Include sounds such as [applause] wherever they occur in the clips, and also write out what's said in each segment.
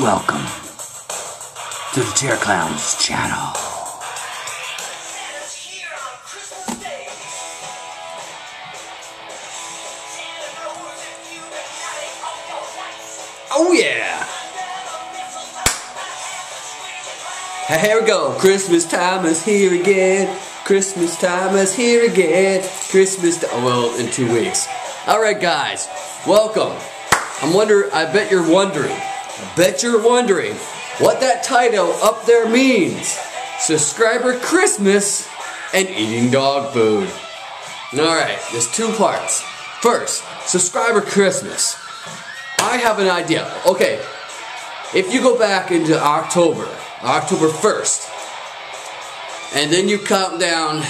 Welcome to the TerrorKlowns channel. Oh yeah! Here we go. Christmas time is here again. Christmas time is here again. Christmas time. Well, in two weeks. All right, guys. Welcome. I'm wonder. I bet you're wondering. I bet you're wondering what that title up there means. Subscriber Christmas and eating dog food. All right. There's two parts. First, subscriber Christmas. I have an idea. Okay, if you go back into October, October 1st, and then you count down,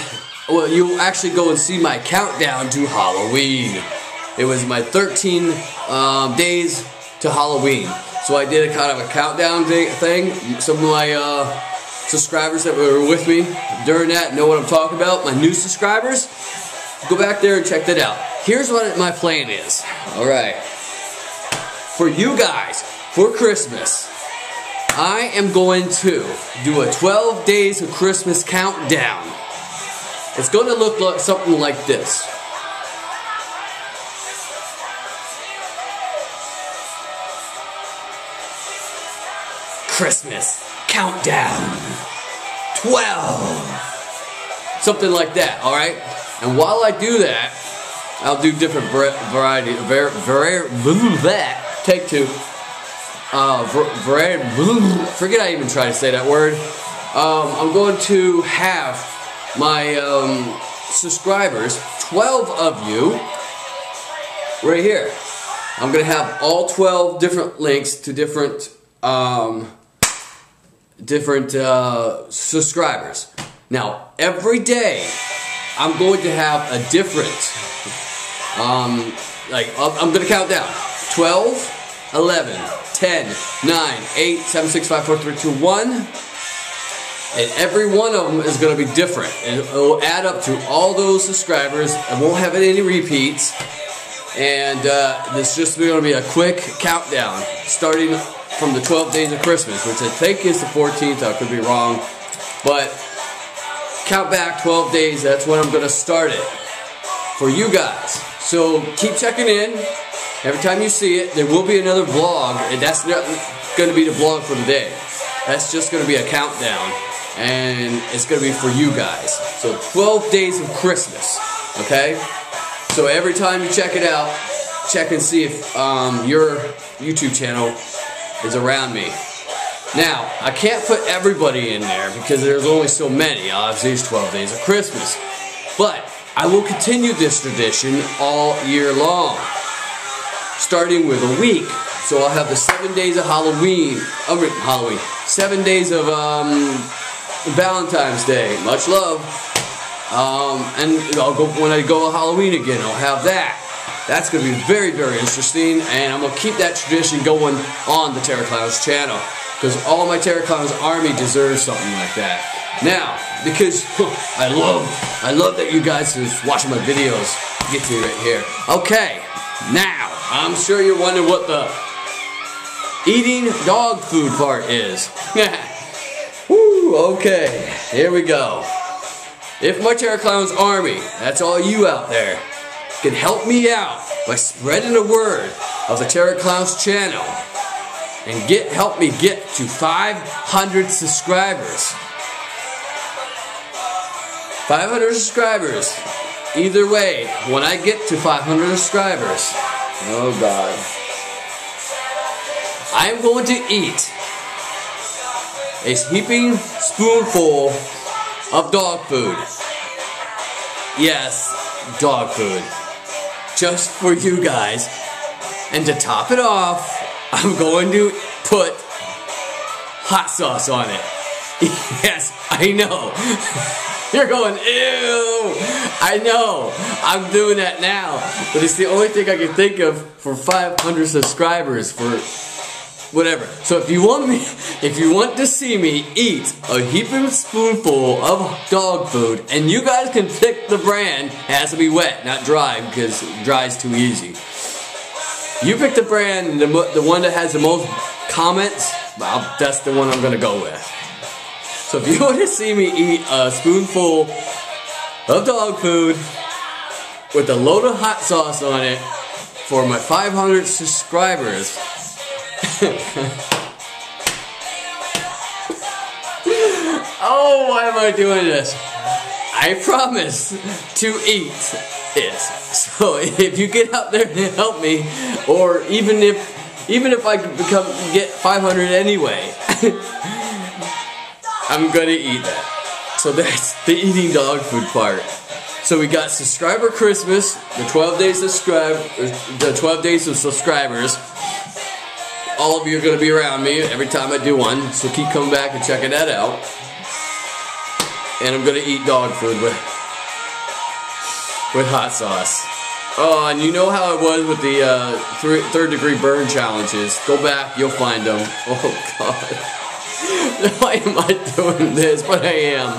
well, you actually go and see my countdown to Halloween. It was my 13 um, days to Halloween. So I did a kind of a countdown thing. Some of my uh, subscribers that were with me during that know what I'm talking about. My new subscribers, go back there and check that out. Here's what my plan is. All right for you guys for Christmas, I am going to do a 12 days of Christmas countdown. It's going to look like something like this. Christmas countdown 12 something like that all right and while I do that I'll do different variety var, var, that Take two. Uh, forget I even tried to say that word. Um, I'm going to have my um, subscribers, 12 of you, right here. I'm going to have all 12 different links to different um, different uh, subscribers. Now, every day, I'm going to have a different, um, like, I'm going to count down. 12, 11, 10, 9, 8, 7, 6, 5, 4, 3, 2, 1. And every one of them is going to be different. And it will add up to all those subscribers. I won't have any repeats. And uh, this is just going to be a quick countdown starting from the 12 days of Christmas, which I think is the 14th. I could be wrong. But count back 12 days. That's when I'm going to start it for you guys. So keep checking in. Every time you see it, there will be another vlog, and that's not going to be the vlog for the day. That's just going to be a countdown, and it's going to be for you guys. So 12 days of Christmas, okay? So every time you check it out, check and see if um, your YouTube channel is around me. Now, I can't put everybody in there because there's only so many. Obviously, it's 12 days of Christmas. But I will continue this tradition all year long starting with a week. So I'll have the seven days of Halloween, uh, Halloween, seven days of um, Valentine's Day. Much love. Um, and I'll go when I go Halloween again. I'll have that. That's going to be very, very interesting, and I'm going to keep that tradition going on the TerrorKlowns channel because all my TerrorKlowns army deserves something like that. Now, because I love, I love that you guys are watching my videos. Get to me right here. Okay, now. I'm sure you're wondering what the eating dog food part is. [laughs] Woo, okay, here we go. If my TerrorKlowns Army, that's all you out there, can help me out by spreading the word of the TerrorKlowns channel and get help me get to 500 subscribers. 500 subscribers. Either way, when I get to 500 subscribers, Oh God. I'm going to eat a heaping spoonful of dog food. Yes, dog food. Just for you guys. And to top it off, I'm going to put hot sauce on it. [laughs] Yes, I know. [laughs] You're going, ew. I know. I'm doing that now. But it's the only thing I can think of for 500 subscribers for whatever. So if you want me, [laughs] if you want to see me eat a heaping spoonful of dog food, and you guys can pick the brand, it has to be wet, not dry, because dry is too easy. You pick the brand, the, the one that has the most comments, well, that's the one I'm gonna go with. So if you [laughs] want to see me eat a spoonful of dog food with a load of hot sauce on it for my 500 subscribers, [laughs] oh, why am I doing this? I promise to eat it. So [laughs] if you get out there to help me, or even if even if I become get 500 anyway, [laughs] I'm gonna eat that. So that's the eating dog food part. So we got subscriber Christmas, the 12 days subscribe, the 12 days of subscribers. All of you are gonna be around me every time I do one, so keep coming back and checking that out. And I'm gonna eat dog food with with hot sauce. Oh, and you know how it was with the uh, three, third degree burn challenges. Go back, you'll find them. [laughs] Oh God, [laughs] why am I doing this? But I am.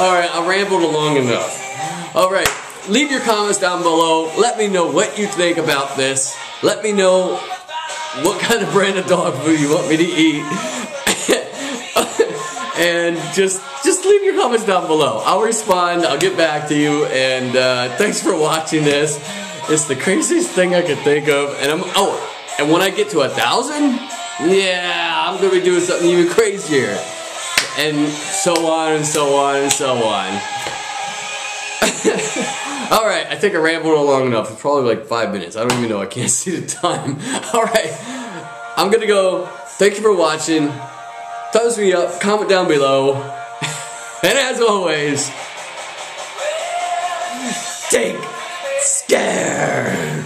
All right, I rambled along enough. All right, leave your comments down below. Let me know what you think about this. Let me know what kind of brand of dog food you want me to eat. [laughs] and just just leave your comments down below. I'll respond. I'll get back to you. And uh, thanks for watching this. It's the craziest thing I could think of. And I'm oh, and when I get to a thousand, yeah, I'm gonna be doing something even crazier. And so on and so on and so on. [laughs] All right, I think I rambled long enough. It's probably like five minutes. I don't even know. I can't [laughs] see the time. [laughs] All right, I'm gonna go. Thank you for watching. Thumbs me up. Comment down below. and as always, take scare.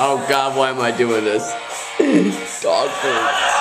oh God, why am I doing this? Dog food.